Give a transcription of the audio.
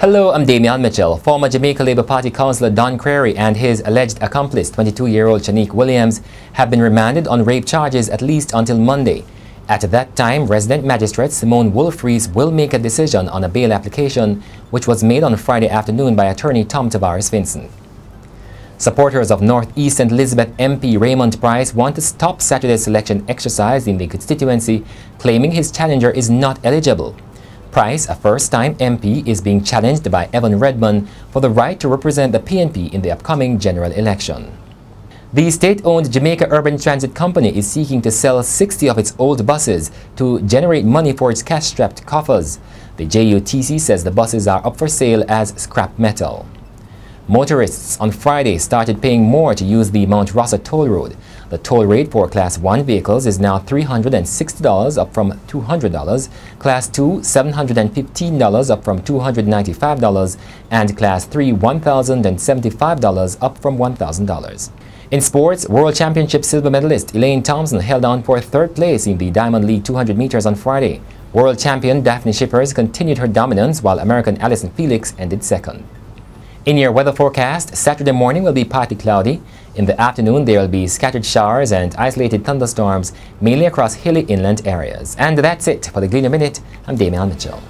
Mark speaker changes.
Speaker 1: Hello, I'm Damian Mitchell. Former Jamaica Labour Party councillor Don Creary and his alleged accomplice, 22-year-old Shaneke Williams, have been remanded on rape charges at least until Monday. At that time, resident magistrate Simone Wolfe-Reece will make a decision on a bail application, which was made on Friday afternoon by attorney Tom Tavares-Finson. Supporters of Northeast St. Elizabeth MP Raymond Pryce want to stop Saturday's election exercise in the constituency, claiming his challenger is not eligible. Pryce, a first-time MP, is being challenged by Evan Redmond for the right to represent the PNP in the upcoming general election. The state-owned Jamaica Urban Transit Company is seeking to sell 60 of its old buses to generate money for its cash-strapped coffers. The JUTC says the buses are up for sale as scrap metal. Motorists on Friday started paying more to use the Mount Rosser toll road. The toll rate for Class 1 vehicles is now $360 up from $200, Class 2 $715 up from $295, and Class 3 $1,075 up from $1,000. In sports, World Championship silver medalist Elaine Thompson held on for third place in the Diamond League 200 meters on Friday. World champion Daphne Schippers continued her dominance while American Allyson Felix ended second. In your weather forecast, Saturday morning will be partly cloudy. In the afternoon, there will be scattered showers and isolated thunderstorms, mainly across hilly inland areas. And that's it for the Gleaner Minute. I'm Damian Mitchell.